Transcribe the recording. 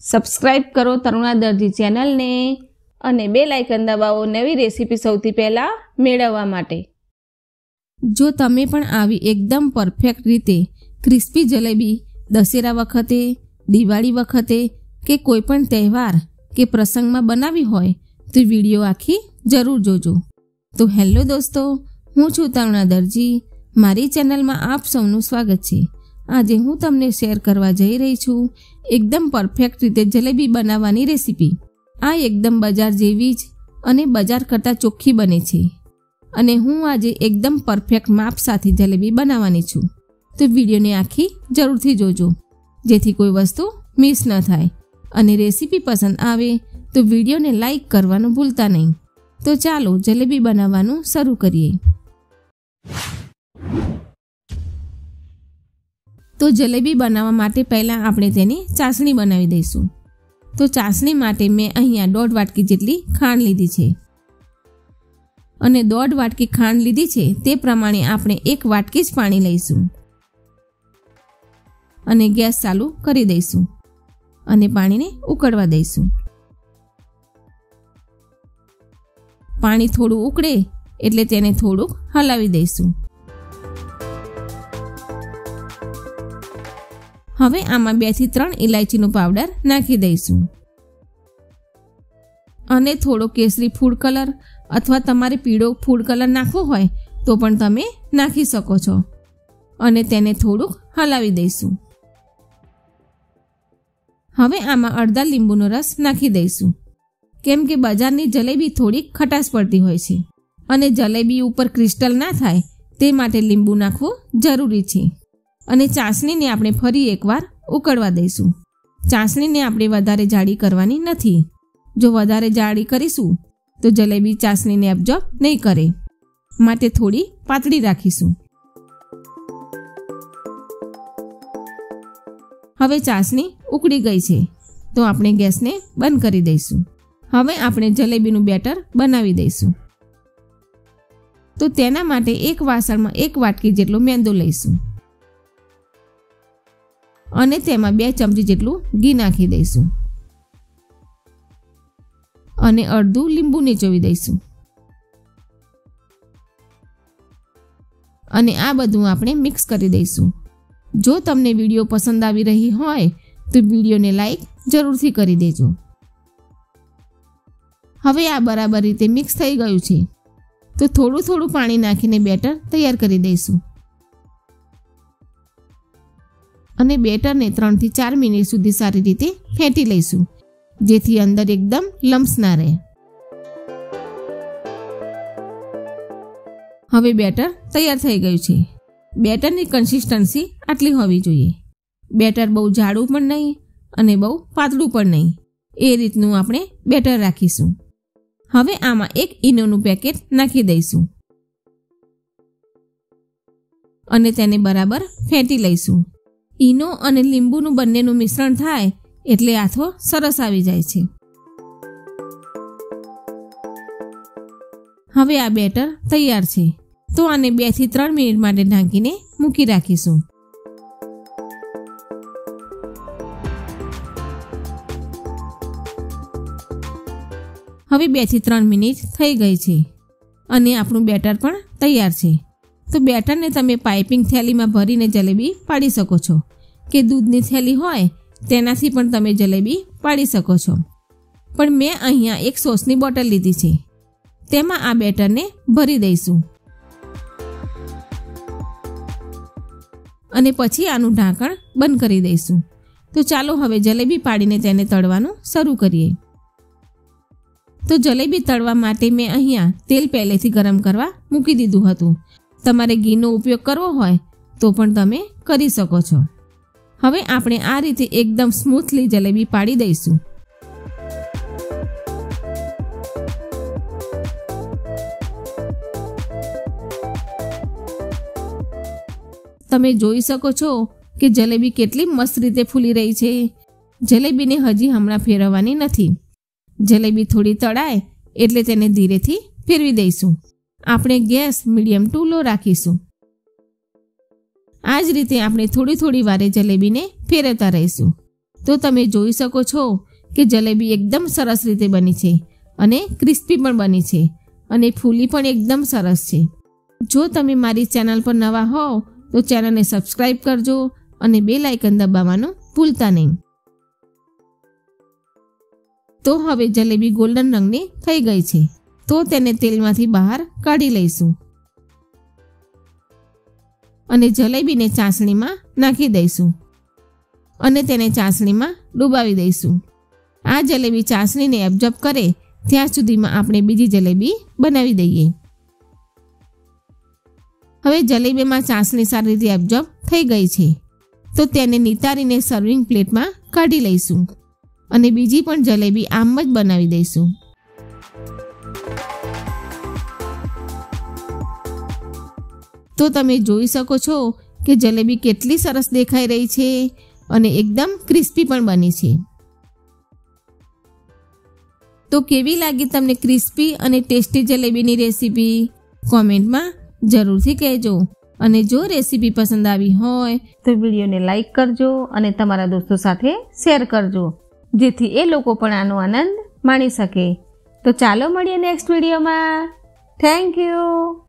Subscribe કરો તરુણા દરજી ચેનલને અને બે લાઇકન દબાવો નવી રેસીપી સૌથી પહેલાં મેળવવા માટે. જો તમે પણ આવી એકદમ પરફેક્ટ રીતે ક્રિસ્પી જલેબી દશેરા વખતે, દિવાળી વખતે કે કોઈ પણ તહેવાર કે પ્રસંગમાં બનાવી હોય, તો વીડિયો આખી જરૂર જોજો. તો હેલો દોસ્તો, હું છું તરુણા દરજી. મારી ચેનલમાં આપ સૌનું સ્વાગત છે. આજે હું તમને શેર કરવા જઈ રહી છું એકદમ પરફેક્ટ રીતે જલેબી બનાવવાની રેસીપી. આ એકદમ બજાર જેવી જ અને બજાર કરતાં ચોખ્ખી બને છે. અને હું આજે એકદમ પરફેક્ટ માપ સાથે જલેબી બનાવવાની છું. તો વિડીયોને આખી જરૂરથી જોજો. જેથી કોઈ વસ્તુ મિસ ન થાય. અને રેસીપી પસંદ આવે તો વિડીયોને લાઈક કરવાનું ભૂલતા નહીં. તો ચાલો જલેબી બનાવવાનું શરૂ કરીએ. તો જલેબી બનાવવા માટે પહેલાં આપણે તેની ચાસણી બનાવી દઈશું. તો ચાસણી માટે મેં અહીંયા દોઢ વાટકી જેટલી ખાંડ લીધી છે. અને દોઢ વાટકી ખાંડ લીધી છે તે પ્રમાણે આપણે એક વાટકી જ પાણી લઈશું. અને ગેસ ચાલુ કરી દઈશું અને પાણીને ઉકળવા દઈશું. પાણી થોડું ઉકળે એટલે તેને થોડુંક હલાવી દઈશું. હવે આમાં બેથી ત્રણ ઇલાયચીનો પાવડર નાખી દઈશું. અને થોડો કેસરી ફૂડ કલર અથવા તમારે પીળો ફૂડ કલર નાખવો હોય તો પણ તમે નાખી શકો છો. અને તેને થોડુંક હલાવી દઈશું. હવે આમાં અડધા લીંબુનો રસ નાખી દઈશું. કેમ કે બજારની જલેબી થોડીક ખટાશ પડતી હોય છે. અને જલેબી ઉપર ક્રિસ્ટલ ના થાય તે માટે લીંબુ નાખવું જરૂરી છે. અને ચાસણીને આપણે ફરી એકવાર ઉકળવા દઈશું. ચાસણીને આપણે વધારે જાડી કરવાની નથી. જો વધારે જાડી કરીશું, તો જલેબી ચાસણીને એબ્ઝોર્બ નહીં કરે. માટે થોડી પાતળી રાખીશું. હવે ચાસણી ઉકળી ગઈ છે, તો આપણે ગેસને બંધ કરી દઈશું. હવે આપણે જલેબીનું બેટર બનાવી દઈશું. તો તેના માટે એક વાસણમાં એક વાટકી જેટલો મેંદો લઈશું. અને તેમાં બે ચમચી જેટલું ઘી નાખી દઈશું. અને અડધું લીંબુ નીચોવી દઈશું. અને આ બધું આપણે મિક્સ કરી દઈશું. જો તમને વીડિયો પસંદ આવી રહી હોય, તો વિડીયોને લાઈક જરૂરથી કરી દેજો. હવે આ બરાબર રીતે મિક્સ થઈ ગયું છે. તો થોડું થોડું પાણી નાખીને બેટર તૈયાર કરી દઈશું. અને બેટરને ત્રણથી ચાર મિનિટ સુધી સારી રીતે ફેંટી લઈશું, જેથી અંદર એકદમ લમ્સ ના રહે. હવે બેટર તૈયાર થઈ ગયું છે. બેટરની કન્સિસ્ટન્સી આટલી હોવી જોઈએ. બેટર બહુ જાડું પણ નહીં અને બહુ પાતળું પણ નહીં. એ રીતનું આપણે બેટર રાખીશું. હવે આમાં એક ઇનોનું પેકેટ નાખી દઈશું. અને તેને બરાબર ફેંટી લઈશું. ઈનો અને લીંબુનું બંનેનું મિશ્રણ થાય એટલે આથો સરસ આવી જાય છે. હવે આ બેટર તૈયાર છે. તો આને બેથી ત્રણ મિનિટ માટે ઢાંકીને મૂકી રાખીશું. હવે બેથી ત્રણ મિનિટ થઈ ગઈ છે અને આપણું બેટર પણ તૈયાર છે. તો બેટરને તમે પાઇપિંગ થેલીમાં ભરીને જલેબી પાડી શકો છો. કે દૂધની થેલી હોય, તેનાથી પણ તમે જલેબી પાડી શકો છો. પણ મેં અહીંયા એક સોસની બોટલ લીધી છે. તેમાં આ બેટરને ભરી દઈશું. અને પછી આનું ઢાંકણ બંધ કરી દઈશું. તો ચાલો હવે જલેબી પાડીને તેને તળવાનું શરૂ કરીએ. તો જલેબી તળવા માટે મેં અહીંયા તેલ પહેલેથી ગરમ કરવા મૂકી દીધું હતું. તમારે ઘીનો ઉપયોગ કરવો હોય તો પણ તમે કરી શકો છો. હવે આપણે આ રીતે એકદમ સ્મૂથલી જલેબી પાડી દઈશું. તમે જોઈ શકો છો કે જલેબી કેટલી મસ્ત રીતે ફૂલી રહી છે. જલેબીને હજી હમણાં ફેરવવાની નથી. જલેબી થોડી તળાય એટલે તેને ધીરેથી ફેરવી દઈશું. આપણે ગેસ મીડિયમ ટુ લો રાખીશું. આ જ રીતે આપણે થોડી થોડી વારે જલેબીને ફેરવતા રહીશું. તો તમે જોઈ શકો છો કે જલેબી એકદમ સરસ રીતે બની છે અને ક્રિસ્પી પણ બની છે અને ફૂલી પણ એકદમ સરસ છે. જો તમે મારી ચેનલ પર નવા હોવ તો ચેનલને સબસ્ક્રાઈબ કરજો અને બે લાઇકન દબાવવાનું ભૂલતા નહીં. તો હવે જલેબી ગોલ્ડન રંગની થઈ ગઈ છે. તો તેને તેલમાંથી બહાર કાઢી લઈશું. અને જલેબીને ચાસણીમાં નાખી દઈશું. અને તેને ચાસણીમાં ડૂબાવી દઈશું. આ જલેબી ચાસણીને એબ્ઝોર્બ કરે ત્યાં સુધીમાં આપણે બીજી જલેબી બનાવી દઈએ. હવે જલેબીમાં ચાસણી સારી રીતે એબ્ઝોર્બ થઈ ગઈ છે. તો તેને નિતારીને સર્વિંગ પ્લેટમાં કાઢી લઈશું. અને બીજી પણ જલેબી આમ જ બનાવી દઈશું. તો તમે જોઈ શકો છો કે જલેબી કેટલી સરસ દેખાઈ રહી છે અને એકદમ ક્રિસ્પી પણ બની છે. તો કેવી લાગી તમને ક્રિસ્પી અને ટેસ્ટી જલેબીની રેસીપી? કોમેન્ટમાં જરૂરથી કહેજો. અને જો રેસીપી પસંદ આવી હોય તો વિડીયોને લાઈક કરજો અને તમારા દોસ્તો સાથે શેર કરજો, જેથી એ લોકો પણ આનો આનંદ માણી શકે. તો ચાલો મળીએ નેક્સ્ટ વિડીયોમાં. Thank you.